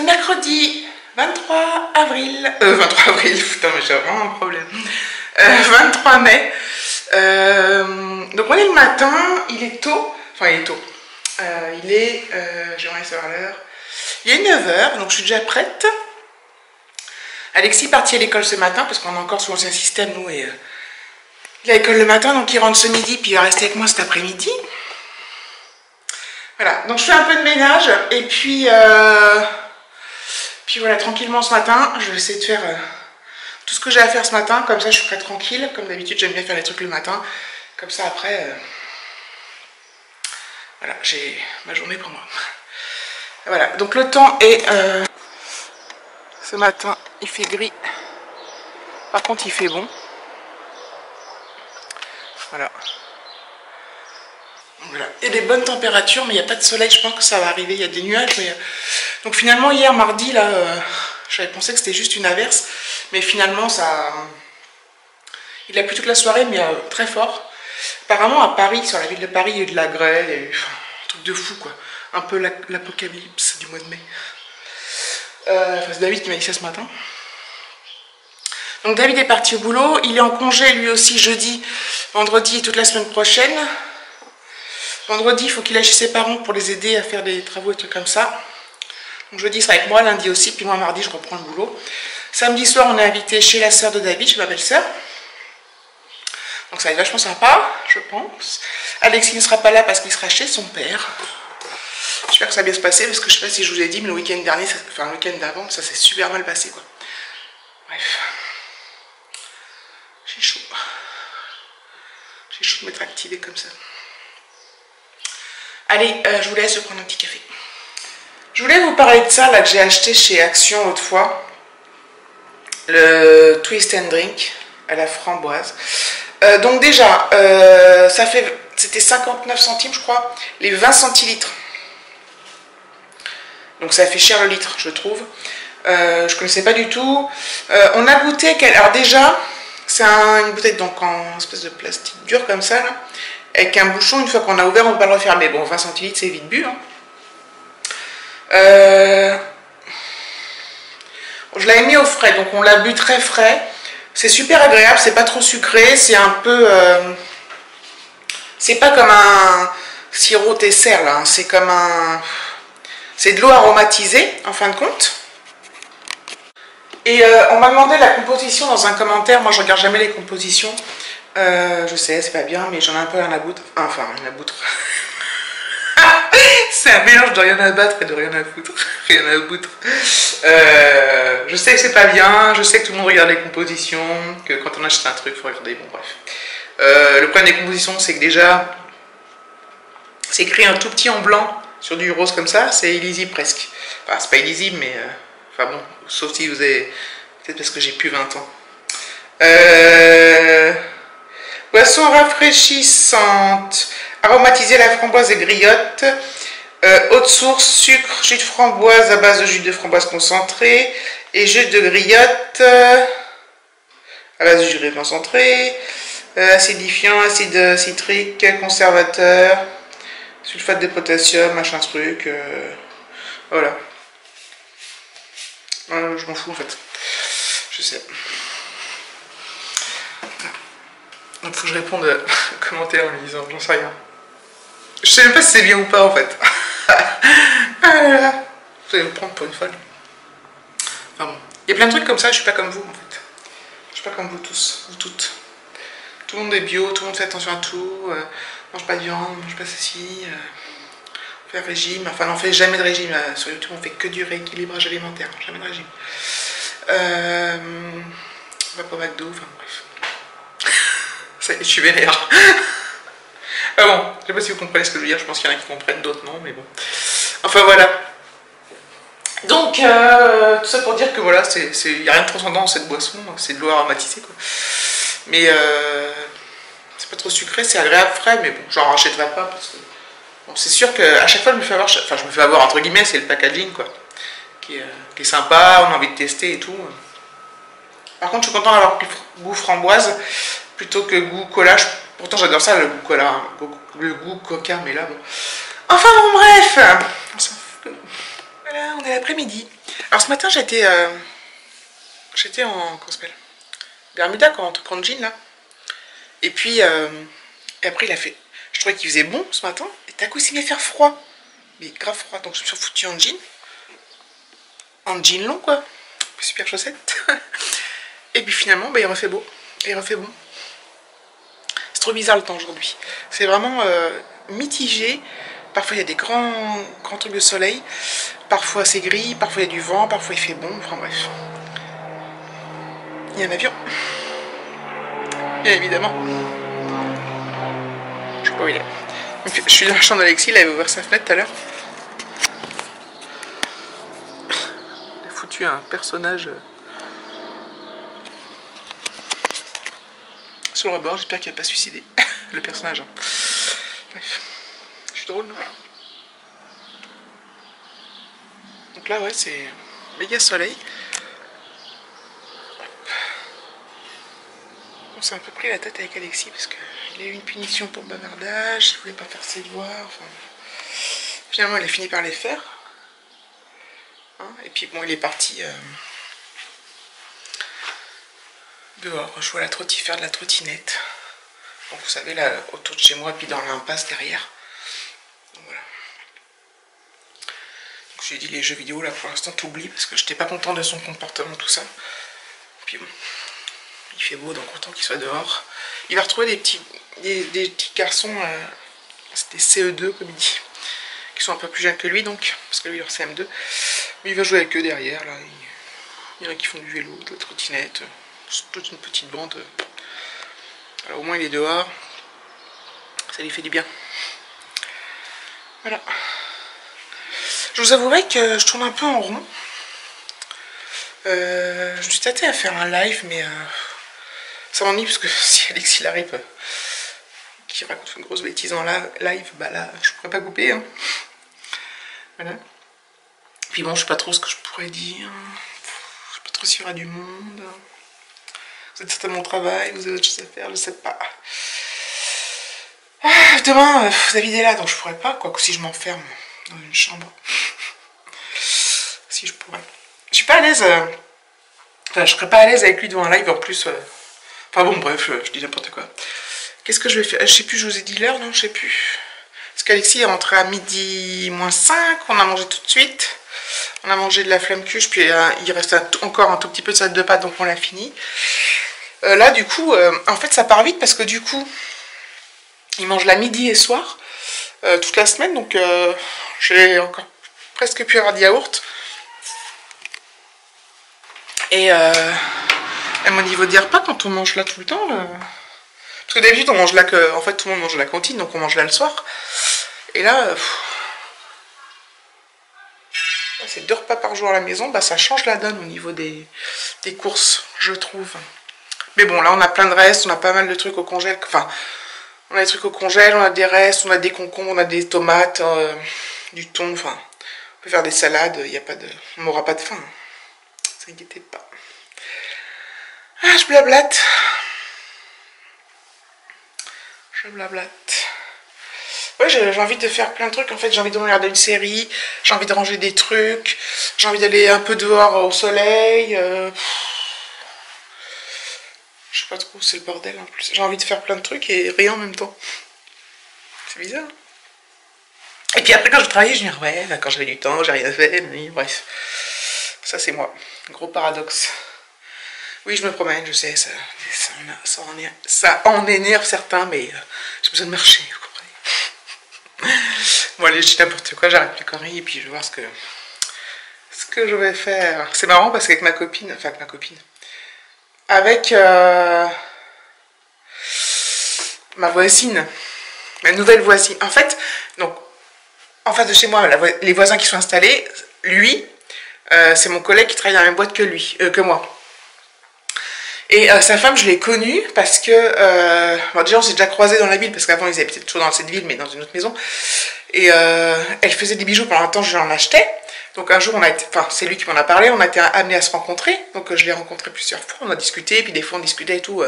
mercredi 23 avril. Euh, 23 avril, putain, mais j'ai vraiment un problème. Euh, 23 mai. Euh, donc on est le matin, il est tôt. Enfin, il est tôt. Euh, il est. Euh, J'aimerais savoir l'heure. Il est 9h, donc je suis déjà prête. Alexis est parti à l'école ce matin parce qu'on est encore sous l'ancien système, nous, et euh, il est à l'école le matin, donc il rentre ce midi, puis il va rester avec moi cet après-midi. Voilà, donc je fais un peu de ménage, et puis, euh, puis voilà, tranquillement ce matin, je vais essayer de faire euh, tout ce que j'ai à faire ce matin, comme ça je serai tranquille, comme d'habitude j'aime bien faire les trucs le matin, comme ça après, euh, voilà, j'ai ma journée pour moi. Voilà, donc le temps est... euh, ce matin, il fait gris. Par contre, il fait bon. Voilà. Voilà. A des bonnes températures, mais il n'y a pas de soleil. Je pense que ça va arriver. Il y a des nuages. euh, Donc finalement, hier, mardi, là, euh, j'avais pensé que c'était juste une averse. Mais finalement, ça... Il a plu toute la soirée, mais euh, très fort. Apparemment, à Paris, sur la ville de Paris, il y a eu de la grêle. Il y a eu un truc de fou, quoi. Un peu l'apocalypse du mois de mai. Euh, enfin, c'est David qui m'a dit ça ce matin. Donc David est parti au boulot, il est en congé lui aussi jeudi, vendredi et toute la semaine prochaine. Vendredi, il faut qu'il aille chez ses parents pour les aider à faire des travaux et trucs comme ça. Donc jeudi, il sera avec moi, lundi aussi, puis moi mardi, je reprends le boulot. Samedi soir, on est invité chez la sœur de David, chez ma belle-sœur. Donc ça va être vachement sympa, je pense. Alexis ne sera pas là parce qu'il sera chez son père. J'espère que ça va bien se passer parce que je sais pas si je vous ai dit, mais le week-end dernier, enfin le week-end d'avant, ça s'est super mal passé quoi. Bref. J'ai chaud. J'ai chaud de m'être activée comme ça. Allez, euh, je vous laisse prendre un petit café. Je voulais vous parler de ça là que j'ai acheté chez Action autrefois. Le Twist and Drink à la framboise. Euh, donc déjà, euh, ça fait, c'était 59 centimes je crois, les 20 centilitres. Donc ça fait cher le litre, je trouve. Je connaissais pas du tout. On a goûté, alors déjà, c'est un- une bouteille donc en espèce de plastique dur comme ça, là, avec un bouchon. Une fois qu'on a ouvert, on peut pas le refermer. Bon, 20 centilitres, c'est vite bu. hein. Euh, Je l'avais mis au frais, donc on l'a bu très frais. C'est super agréable, c'est pas trop sucré, c'est un peu. euh, C'est pas comme un sirop Tesser là, hein, c'est comme un. C'est de l'eau aromatisée en fin de compte. Et euh, on m'a demandé la composition dans un commentaire. Moi, je regarde jamais les compositions. Euh, je sais, c'est pas bien, mais j'en ai un peu rien à boutre. Enfin, rien à boutre. c'est un mélange de rien à battre et de rien à foutre. rien à boutre. Euh, je sais que c'est pas bien. Je sais que tout le monde regarde les compositions. Que quand on achète un truc, faut regarder. Bon, bref. Euh, le problème des compositions, c'est que déjà, c'est écrit un tout petit en blanc sur du rose comme ça, c'est illisible presque. Enfin, c'est pas illisible, mais. euh, Enfin bon, sauf si vous avez. Peut-être parce que j'ai plus 20 ans. Euh, Boisson rafraîchissante, aromatisée à la framboise et griotte. Euh, haute source, sucre, jus de framboise à base de jus de framboise concentré et jus de griotte euh, à base de jus de concentré. Euh, acidifiant, acide citrique, conservateur, sulfate de potassium, machin truc. euh, voilà. Je m'en fous en fait. Je sais. Donc faut que je réponde aux commentaires en me disant j'en sais rien. Je sais même pas si c'est bien ou pas en fait. ah. Vous allez me prendre pour une folle. Enfin bon. Il y a plein de trucs comme ça, je suis pas comme vous en fait. Je suis pas comme vous tous, vous toutes. Tout le monde est bio, tout le monde fait attention à tout. euh, mange pas de viande, mange pas ceci. euh, on fait un régime. Enfin, on fait jamais de régime. euh, sur YouTube, on fait que du rééquilibrage alimentaire. Jamais de régime. Euh, on va pas au McDo, enfin bref. Je suis vénère. ah bon, je sais pas si vous comprenez ce que je veux dire. Je pense qu'il y en a qui comprennent, d'autres non, mais bon. Enfin voilà. Donc, euh, tout ça pour dire que voilà, il n'y a rien de transcendant dans cette boisson, c'est de l'eau aromatisée quoi. Mais euh, c'est pas trop sucré, c'est agréable frais, mais bon, j'en rachèterai pas parce que c'est sûr qu'à chaque fois je me fais avoir, je me fais avoir entre guillemets, c'est le packaging quoi, qui est, qui est sympa, on a envie de tester et tout. Par contre, je suis content d'avoir pris goût framboise plutôt que goût cola. Pourtant, j'adore ça, le goût cola, hein, le goût coca, mais là, bon. Enfin, bon, bref. Voilà, on est l'après-midi. Alors ce matin, j'étais euh, j'étais en. Comment s'appelle? Bermuda, on te prend le jean là. Et puis, euh, et après, il a fait. Je trouvais qu'il faisait bon ce matin. Et d'un coup, il s'est faire froid. Mais grave froid. Donc, je me suis foutu en jean. En jean long, quoi. Super chaussette. et puis finalement, bah, il refait beau. Il refait bon. Trop bizarre le temps aujourd'hui. C'est vraiment euh, mitigé. Parfois, il y a des grands, grands trucs de soleil. Parfois, c'est gris. Parfois, il y a du vent. Parfois, il fait bon. Enfin, bref. Il y a un avion. Bien évidemment. Je sais pas où il est. Je suis dans la chambre d'Alexis, il avait ouvert sa fenêtre tout à l'heure. Il a foutu un personnage sur le rebord, j'espère qu'il n'a pas suicidé le personnage. hein. Bref, je suis drôle, non Donc là, ouais, c'est méga soleil. On s'est un peu pris la tête avec Alexis parce qu'il a eu une punition pour bavardage, il voulait pas faire ses devoirs. Finalement, il a fini par les faire. Hein, et puis bon, il est parti euh, dehors jouer à la trottinette, faire de la trottinette. Donc, vous savez, là, autour de chez moi, puis dans l'impasse derrière. Donc, voilà. J'ai dit les jeux vidéo, là, pour l'instant, t'oublies parce que j'étais pas content de son comportement, tout ça. Puis bon, il fait beau, donc autant qu'il soit dehors. Il va retrouver des petits, des, petits garçons, euh, c'était CE2 comme il dit, qui sont un peu plus jeunes que lui, donc, parce que lui en CM2. Mais il va jouer avec eux derrière, là. Il y en a qui font du vélo, de la trottinette. Toute une petite bande. Alors au moins il est dehors. Ça lui fait du bien. Voilà. Je vous avouerai que je tourne un peu en rond. Euh, je me suis tâtée à faire un live, mais euh, ça m'ennuie parce que si Alexis arrive, euh, qui raconte une grosse bêtise en live, bah là, je pourrais pas couper. hein. Voilà. Puis bon, je sais pas trop ce que je pourrais dire. Je sais pas trop s'il y aura du monde. Vous êtes certainement au travail, vous avez autre chose à faire, je sais pas. Ah, demain, euh, David est là, donc je pourrais pas, quoi que si je m'enferme dans une chambre. si je pourrais. Je suis pas à l'aise. euh, Enfin, je serais pas à l'aise avec lui devant un live en plus. euh, Enfin bon, bref, euh, je dis n'importe quoi. Qu'est-ce que je vais faire? Je sais plus, je vous ai dit l'heure, non? Je sais plus. Parce qu'Alexis est rentré à midi moins 5, on a mangé tout de suite. On a mangé de la flamme cuche, puis euh, il reste encore un tout petit peu de salade de pâtes, donc on l'a fini. Euh, là, du coup, euh, en fait, ça part vite parce que du coup, il mange la midi et soir toute la semaine, donc j'ai encore presque pu avoir de yaourt. Et, et mon niveau des repas, quand on mange là tout le temps, parce que d'habitude on mange là que, en fait tout le monde mange la cantine, donc on mange là le soir. Et là, c'est deux repas par jour à la maison, bah ça change la donne au niveau des, courses, je trouve. Mais bon, là on a plein de restes, on a pas mal de trucs au congèle, enfin, on a des trucs au congèle, on a des restes, on a des concombres, on a des tomates, euh, du thon, enfin, on peut faire des salades, il a pas de, on n'aura pas de faim. Ne vous inquiétez pas. Ah, je blablate. Je blablate. J'ai envie de faire plein de trucs. En fait, j'ai envie de regarder une série. J'ai envie de ranger des trucs. J'ai envie d'aller un peu dehors au soleil. euh, Je sais pas trop, c'est le bordel en plus. J'ai envie de faire plein de trucs et rien en même temps. C'est bizarre. Et puis après, quand je travaillais, je me dis, ouais, bah, quand j'avais du temps, j'ai rien fait. mais Bref. Ça, c'est moi. Gros paradoxe. Oui, je me promène, je sais, ça, ça, en, ça en, énerve certains, mais euh, j'ai besoin de marcher. Bon, allez, je dis n'importe quoi, j'arrête mes conneries et puis je vais voir ce que, ce que je vais faire. C'est marrant parce qu'avec ma copine, enfin, avec ma copine, avec euh, ma voisine, ma nouvelle voisine, en fait, donc, en face de chez moi, les voisins qui sont installés, lui, euh, c'est mon collègue qui travaille dans la même boîte que lui, euh, que moi. Et euh, sa femme, je l'ai connue parce que, euh, bon, déjà on s'est déjà croisés dans la ville parce qu'avant ils habitaient toujours dans cette ville mais dans une autre maison. Et euh, elle faisait des bijoux pendant un temps, je l'en achetais. Donc un jour on a été, enfin c'est lui qui m'en a parlé, on a été amenés à se rencontrer. Donc euh, je l'ai rencontré plusieurs fois, on a discuté, et puis des fois on discutait et tout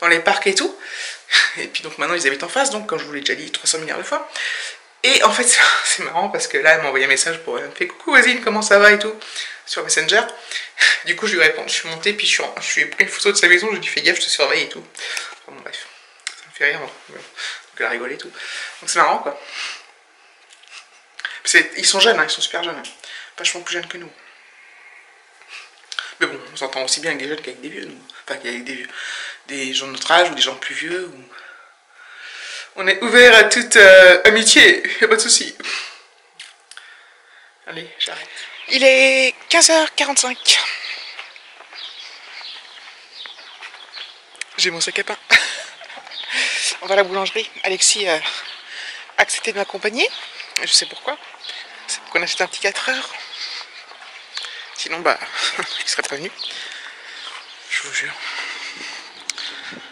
dans les parcs et tout. Et puis donc maintenant ils habitent en face, donc comme je vous l'ai déjà dit 300 milliards de fois. Et en fait, c'est marrant parce que là, elle m'a envoyé un message pour... Elle me fait « Coucou voisine, comment ça va ?» et tout, sur Messenger. Du coup, je lui réponds, je suis montée, puis je, suis je pris une photo de sa maison, je dit « Fais gaffe, je te surveille et tout. » Enfin bon, bref, ça me fait rire, donc elle a rigolé et tout. Donc c'est marrant, quoi. Ils sont jeunes, hein, ils sont super jeunes. Hein. Vachement plus jeunes que nous. Mais bon, on s'entend aussi bien avec des jeunes qu'avec des vieux, nous. Enfin, qu'avec des vieux. Des gens de notre âge ou des gens plus vieux. On est ouvert à toute euh, amitié, pas de souci. Allez, j'arrête. Il est 15h45. J'ai mon sac à pain. On va à la boulangerie. Alexis a accepté de m'accompagner. Je sais pourquoi. C'est pour qu'on achète un petit 4 heures. Sinon, bah, il serait pas venu. Je vous jure.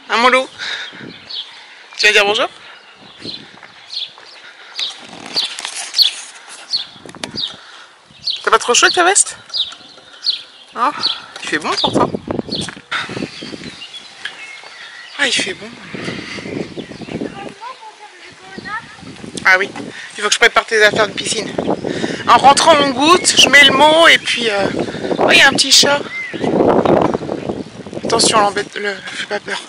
Un mollo. Tu vas dire bonjour T'as pas trop chaud avec ta veste? Il fait bon pourtant. Ah, il fait bon. Ah oui, il faut que je prépare tes affaires de piscine. En rentrant, on goûte, je mets le mot et puis... Euh... Il y a un petit chat. Attention, l'embête, le... fais pas peur.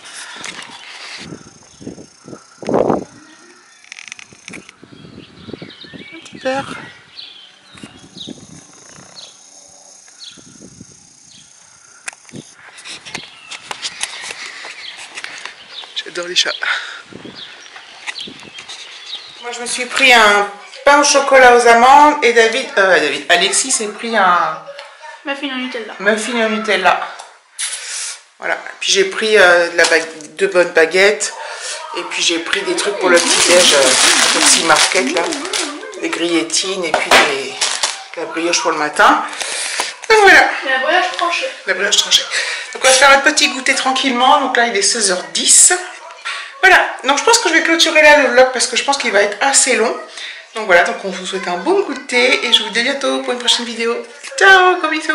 Petit peur. J'adore les chats. Moi, je me suis pris un pain au chocolat aux amandes et David, euh, David, Alexis s'est pris un muffin au Nutella. Muffin au Nutella. Voilà. Puis j'ai pris euh, de la deux bonnes baguettes et puis j'ai pris des trucs pour le petit déj, euh, petit market là, des grillettines et puis des, la brioche pour le matin. Donc voilà. La brioche tranchée. La brioche tranchée. Donc on va se faire un petit goûter tranquillement. Donc là il est 16h10. Voilà, donc je pense que je vais clôturer là le vlog parce que je pense qu'il va être assez long. Donc voilà, donc on vous souhaite un bon goûter et je vous dis à bientôt pour une prochaine vidéo. Ciao, gros bisous